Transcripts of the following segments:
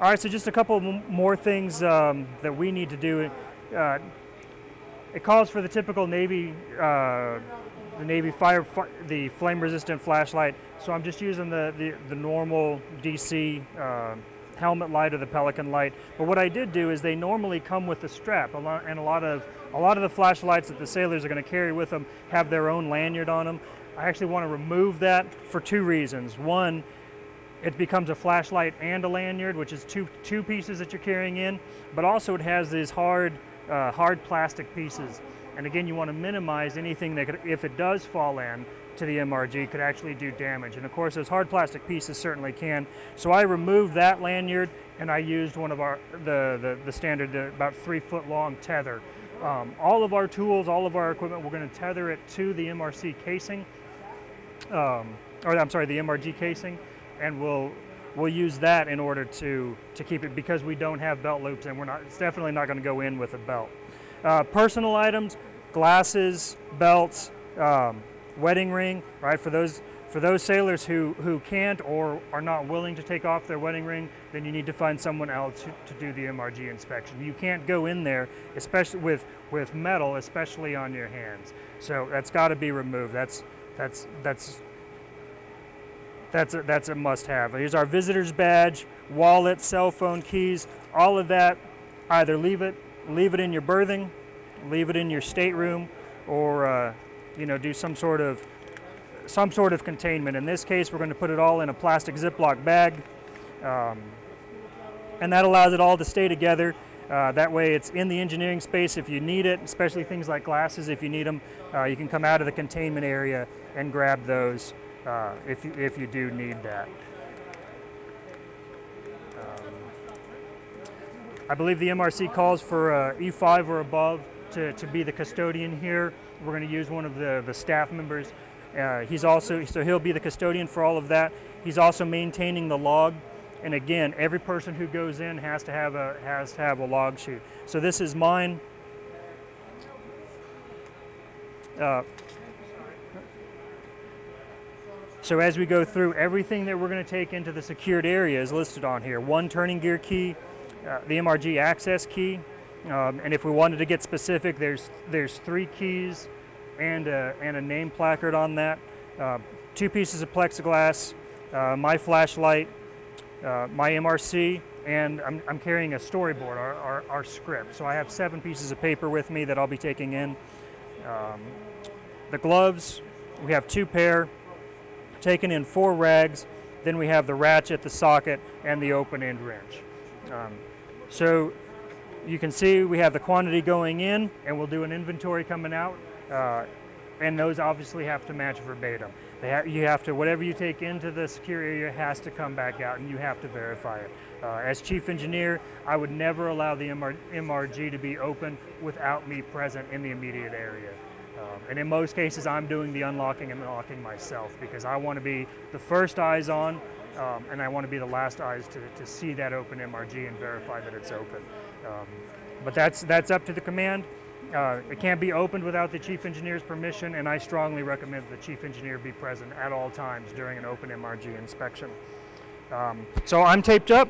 All right, so just a couple more things um, that we need to do. Uh, it calls for the typical Navy, uh, the Navy fire, the flame-resistant flashlight. So I'm just using the the, the normal DC uh, helmet light or the Pelican light. But what I did do is they normally come with a strap, and a lot of a lot of the flashlights that the sailors are going to carry with them have their own lanyard on them. I actually want to remove that for two reasons. One, it becomes a flashlight and a lanyard, which is two two pieces that you're carrying in, but also it has these hard uh, hard plastic pieces. And again, you want to minimize anything that could, if it does fall in, to the MRG could actually do damage. And of course, those hard plastic pieces certainly can. So I removed that lanyard and I used one of our, the, the, the standard, uh, about three foot long tether. Um, all of our tools, all of our equipment, we're going to tether it to the MRC casing, um, or I'm sorry, the MRG casing, and we'll we'll use that in order to to keep it because we don't have belt loops and we're not. It's definitely not going to go in with a belt. Uh, personal items, glasses, belts. Um, wedding ring, right? For those for those sailors who, who can't or are not willing to take off their wedding ring, then you need to find someone else to, to do the MRG inspection. You can't go in there, especially with, with metal, especially on your hands. So that's got to be removed. That's that's that's that's a, that's a must-have. Here's our visitor's badge, wallet, cell phone, keys, all of that. Either leave it leave it in your berthing, leave it in your stateroom, or uh, you know, do some sort of some sort of containment. In this case, we're going to put it all in a plastic Ziploc bag, um, and that allows it all to stay together. Uh, that way, it's in the engineering space if you need it, especially things like glasses. If you need them, uh, you can come out of the containment area and grab those uh, if you if you do need that. Um, I believe the MRC calls for uh, E5 or above to, to be the custodian here. We're going to use one of the, the staff members. Uh, he's also, so he'll be the custodian for all of that. He's also maintaining the log. And again, every person who goes in has to have a, has to have a log sheet. So this is mine. Uh, so as we go through, everything that we're going to take into the secured area is listed on here. One turning gear key, uh, the MRG access key, um, and if we wanted to get specific, there's there's three keys and a, and a name placard on that. Uh, two pieces of plexiglass, uh, my flashlight, uh, my MRC, and I'm, I'm carrying a storyboard, our, our, our, script. So I have seven pieces of paper with me that I'll be taking in. Um, the gloves, we have two pair, taken in four rags. Then we have the ratchet, the socket, and the open end wrench. Um, so you can see we have the quantity going in and we'll do an inventory coming out. Uh, and those obviously have to match verbatim. Ha you have to, whatever you take into the secure area has to come back out and you have to verify it. Uh, as chief engineer, I would never allow the MR MRG to be open without me present in the immediate area. Um, and in most cases, I'm doing the unlocking and locking myself because I want to be the first eyes on um, and I want to be the last eyes to, to see that open MRG and verify that it's open. Um, but that's, that's up to the command. Uh, it can't be opened without the chief engineer's permission, and I strongly recommend the chief engineer be present at all times during an open MRG inspection. Um, so I'm taped up.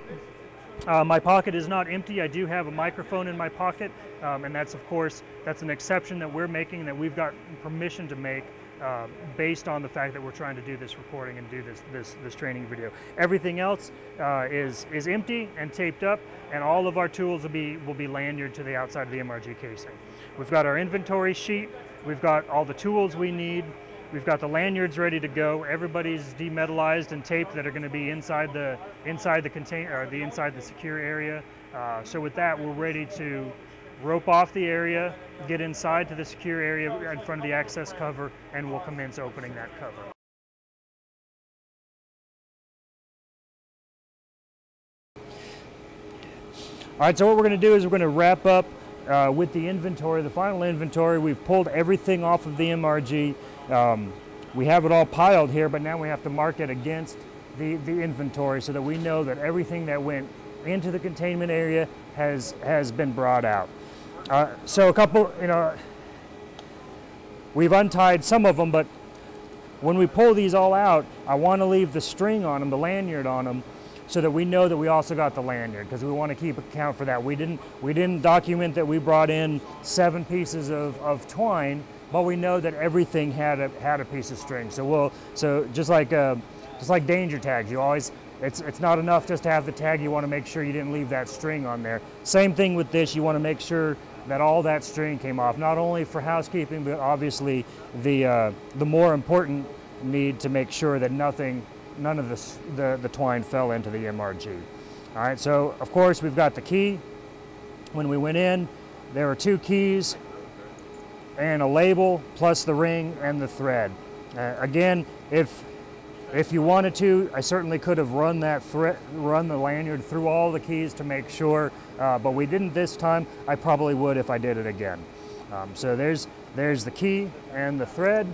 Uh, my pocket is not empty. I do have a microphone in my pocket, um, and that's of course that's an exception that we're making that we've got permission to make uh, based on the fact that we're trying to do this recording and do this this, this training video. Everything else uh, is is empty and taped up, and all of our tools will be will be lanyard to the outside of the MRG casing. We've got our inventory sheet. We've got all the tools we need. We've got the lanyards ready to go. Everybody's demetallized and taped that are going to be inside the inside the container or the inside the secure area. Uh, so with that, we're ready to rope off the area, get inside to the secure area in front of the access cover, and we'll commence opening that cover. All right, so what we're going to do is we're going to wrap up uh, with the inventory, the final inventory. We've pulled everything off of the MRG. Um, we have it all piled here, but now we have to mark it against the, the inventory so that we know that everything that went into the containment area has, has been brought out. Uh, so a couple, you know, we've untied some of them, but when we pull these all out, I want to leave the string on them, the lanyard on them, so that we know that we also got the lanyard because we want to keep account for that. We didn't we didn't document that we brought in seven pieces of, of twine, but we know that everything had a had a piece of string. So we'll so just like uh, just like danger tags, you always it's it's not enough just to have the tag. You want to make sure you didn't leave that string on there. Same thing with this. You want to make sure that all that string came off, not only for housekeeping, but obviously the uh, the more important need to make sure that nothing none of this, the, the twine fell into the MRG. All right, so of course we've got the key. When we went in, there were two keys and a label plus the ring and the thread. Uh, again, if if you wanted to, I certainly could have run that thread, run the lanyard through all the keys to make sure, uh, but we didn't this time. I probably would if I did it again. Um, so there's there's the key and the thread.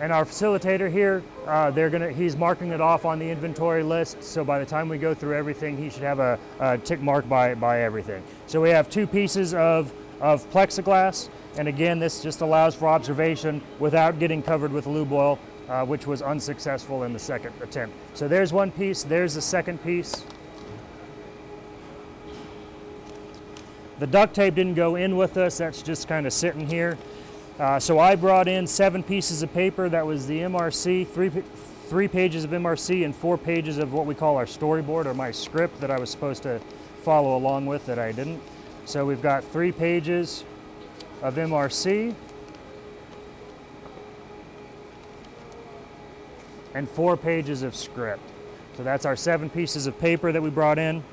And our facilitator here, uh, they're gonna, he's marking it off on the inventory list. So by the time we go through everything, he should have a, a tick mark by, by everything. So we have two pieces of, of plexiglass. And again, this just allows for observation without getting covered with lube oil, uh, which was unsuccessful in the second attempt. So there's one piece, there's the second piece. The duct tape didn't go in with us, that's just kind of sitting here. Uh, so I brought in seven pieces of paper. That was the MRC, three, three pages of MRC and four pages of what we call our storyboard or my script that I was supposed to follow along with that I didn't. So we've got three pages of MRC and four pages of script. So that's our seven pieces of paper that we brought in.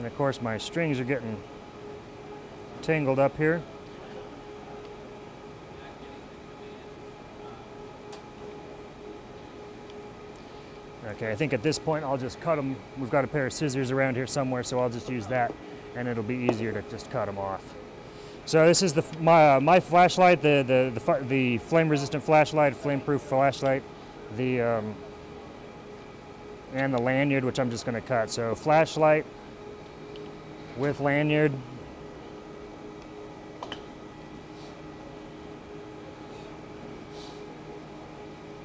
And of course my strings are getting tangled up here. Okay, I think at this point I'll just cut them. We've got a pair of scissors around here somewhere, so I'll just use that and it'll be easier to just cut them off. So this is the my, uh, my flashlight, the, the, the, the flame-resistant flashlight, flame-proof flashlight, the um, and the lanyard, which I'm just going to cut. So flashlight, with lanyard.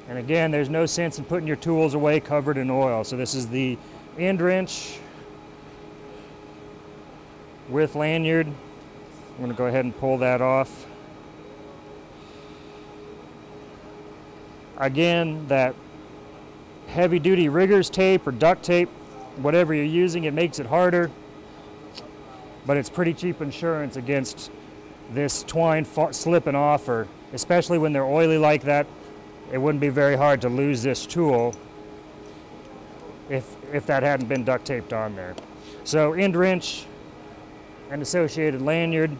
And again, there's no sense in putting your tools away covered in oil. So this is the end wrench with lanyard. I'm going to go ahead and pull that off. Again, that heavy duty riggers tape or duct tape, whatever you're using, it makes it harder but it's pretty cheap insurance against this twine slipping off or especially when they're oily like that. It wouldn't be very hard to lose this tool if if that hadn't been duct taped on there. So end wrench and associated lanyard.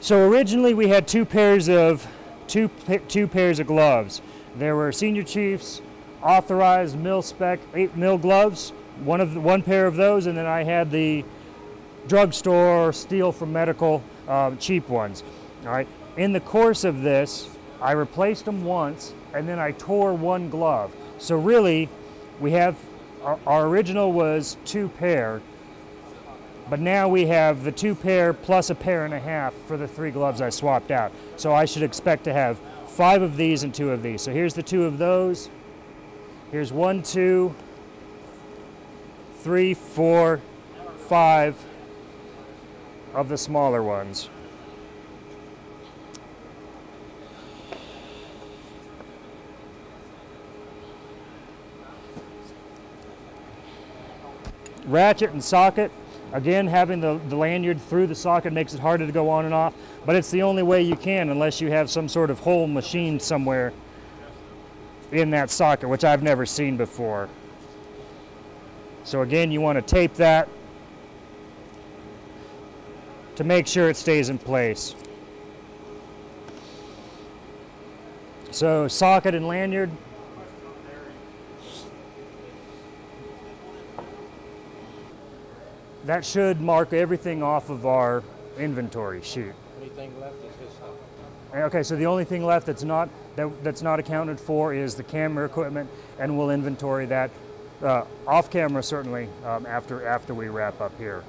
So originally we had two pairs of two two pairs of gloves. There were senior chiefs authorized mil spec 8 mil gloves one of the, one pair of those, and then I had the drugstore Steele from medical uh, cheap ones. All right. In the course of this, I replaced them once, and then I tore one glove. So really, we have our, our original was two pair, but now we have the two pair plus a pair and a half for the three gloves I swapped out. So I should expect to have five of these and two of these. So here's the two of those. Here's one, two, three, four, five of the smaller ones. Ratchet and socket, again having the, the lanyard through the socket makes it harder to go on and off, but it's the only way you can unless you have some sort of hole machine somewhere in that socket, which I've never seen before. So again, you want to tape that to make sure it stays in place. So socket and lanyard. That should mark everything off of our inventory sheet. Anything left is his stuff. Okay, so the only thing left that's not that, that's not accounted for is the camera equipment, and we'll inventory that off camera certainly um, after after we wrap up here.